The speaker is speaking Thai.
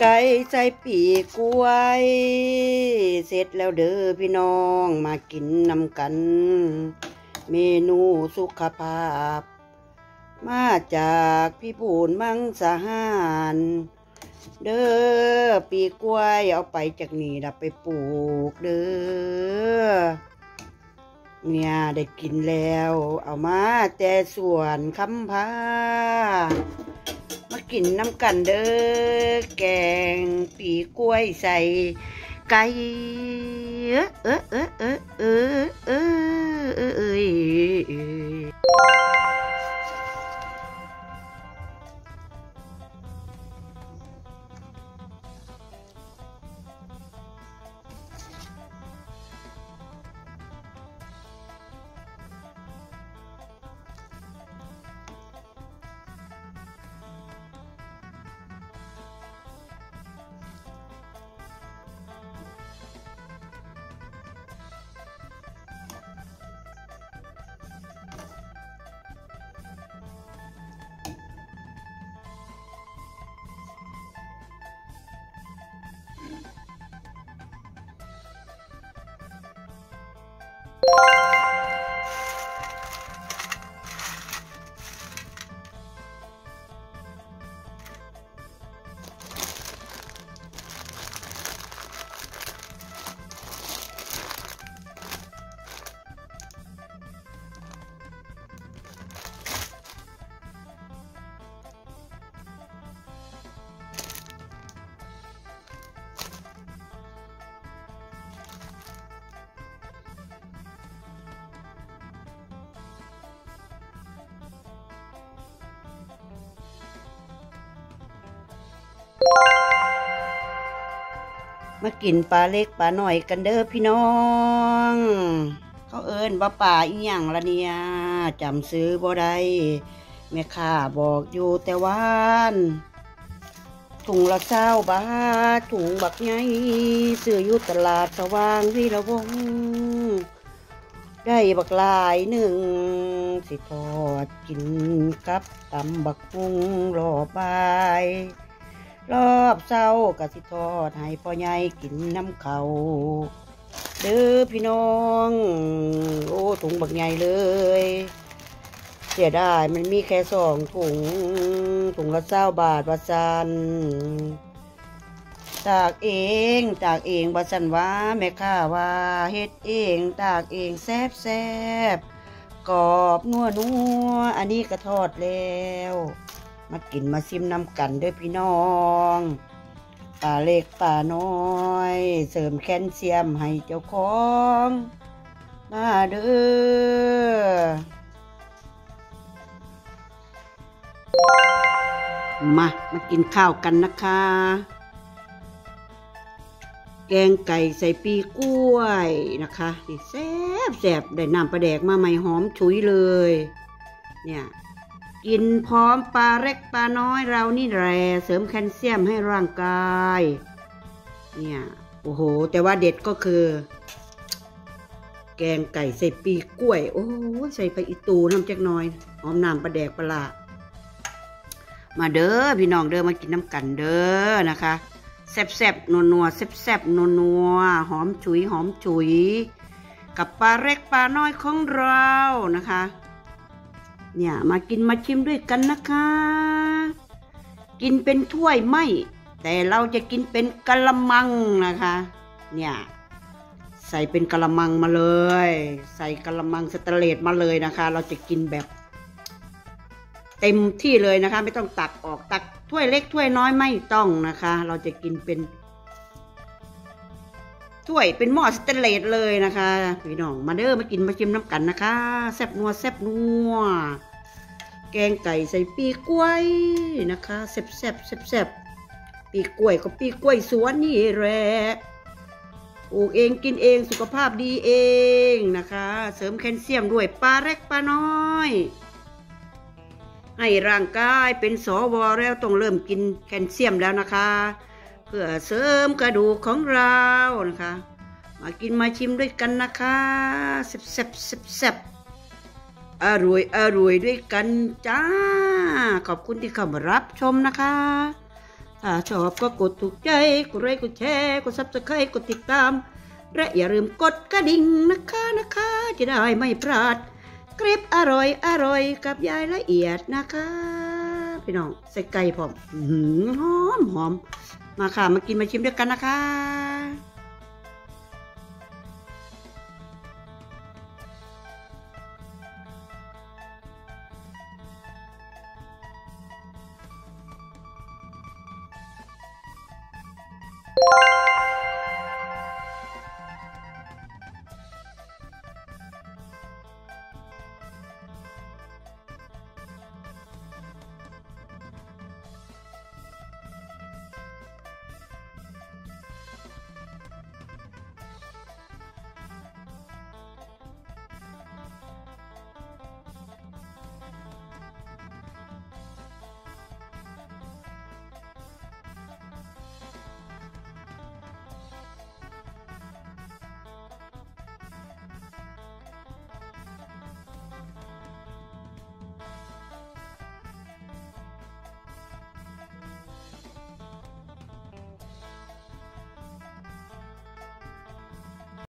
ไก่ใส่ปีกล้วย เสร็จแล้วเด้อพี่น้องมากินนำกัน เมนูสุขภาพ มาจากพี่ปูนมังสหารเด้อปีกล้วยเอาไปจากนี่ดับไปปลูกเด้อ เนี่ยได้กินแล้ว เอามาแต่ส่วนคำพามากินน้ำกันเด้อแกงปีกล้วยใส่ไก่เออเออเออเออเออเออ มากินปลาเล็กปลาหน่อยกันเด้อพี่น้อง เขาเอิ้นว่าป่าอีหยังละเนี่ยจำซื้อบ่ได้แม่ค้าบอกอยู่แต่วานถุงละเจ้าบาทถุงบักไงซื้ออยู่ตลาดสว่างวีระวง ได้บักลายหนึ่ง สิทอดกินกับตำบักพุงรอบบ่าย รอบเศร้ากะสิทอดให้พ่อใหญ่กินน้ำเขาเด้อพี่น้อง โอ้ถุงบักใหญ่เลย เสียดายมันมีแค่สองถุง ถุงละเศร้าบาทวาซันตากเองตากเองวาซันว่าแม่ข้าว่าเฮ็ดเองตากเองแซบแซบกรอบนัวนัวอันนี้ก็ทอดแล้ว มากินมาซิมน้ำกันด้วยพี่น้องปลาเล็กปลาน้อย เสริมแคลเซียมให้เจ้าของมาเด้อมา มากินข้าวกันนะคะ แกงไก่ใส่ปีกล้วยนะคะนี่แซ่บแซ่บได้น้ำปลาแดกมาใหม่หอมฉุยเลย เนี่ย กินพร้อมปลาเล็กปลาน้อยเรานี่แหละเสริมแคลเซียมให้ร่างกาย เนี่ยโอ้โห แต่ว่าเด็ดก็คือ แกงไก่ใส่ปีกล้วย โอ้ใส่ไปอีตูน้ำจักหน้อยหอมน้ำปลาแดกปลามาเด้อพี่น้องเด้อมากินน้ำกันเด้อนะคะแซ่บแซ่บนัวนัวแซ่บแซ่บนัวนัวหอมฉุยหอมฉุย กับปลาเล็กปลาน้อยของเรานะคะ เนี่ยมากินมาชิมด้วยกันนะคะ กินเป็นถ้วยไม่ แต่เราจะกินเป็นกะละมังนะคะ เนี่ยใส่เป็นกะละมังมาเลย ใส่กะละมังสเตเลสมาเลยนะคะ เราจะกินแบบ เต็มที่เลยนะคะ ไม่ต้องตักออกตักถ้วยเล็กถ้วยน้อยไม่ต้องนะคะ เราจะกินเป็น ถ้วยเป็นหม้อสเตนเลสเลยนะคะพี่น้องมาเด้อมากินมาชิมน้ำกันนะคะ แซ่บนัวแซ่บนัวแกงไก่ใส่ปีกล้วยนะคะแซ่บแซ่บแซ่บแซ่บปีกล้วยก็ปีกล้วยสวนนี่แหละปลูกเองกินเองสุขภาพดีเองนะคะ เสริมแคลเซียมด้วยปลาเล็กปลาน้อยให้ร่างกายเป็นสวแล้วต้องเริ่มกินแคลเซียมแล้วนะคะ เพื่อเสริมกระดูกของเรานะคะ มากินมาชิมด้วยกันนะคะแซ่บแซ่บแซ่บอร่อยอร่อยด้วยกันจ้า ขอบคุณที่เข้ามารับชมนะคะ ถ้าชอบก็กดถูกใจ กดไลค์กดแชร์ กด subscribe กดติดตาม และอย่าลืมกดกระดิ่งนะคะนะคะ จะได้ไม่พลาด คลิปอร่อยอร่อยกับยายละเอียดนะคะ พี่น้องใส่ไก่พร้อมหอมหอม มาค่ะ มากินมาชิมด้วยกันนะคะ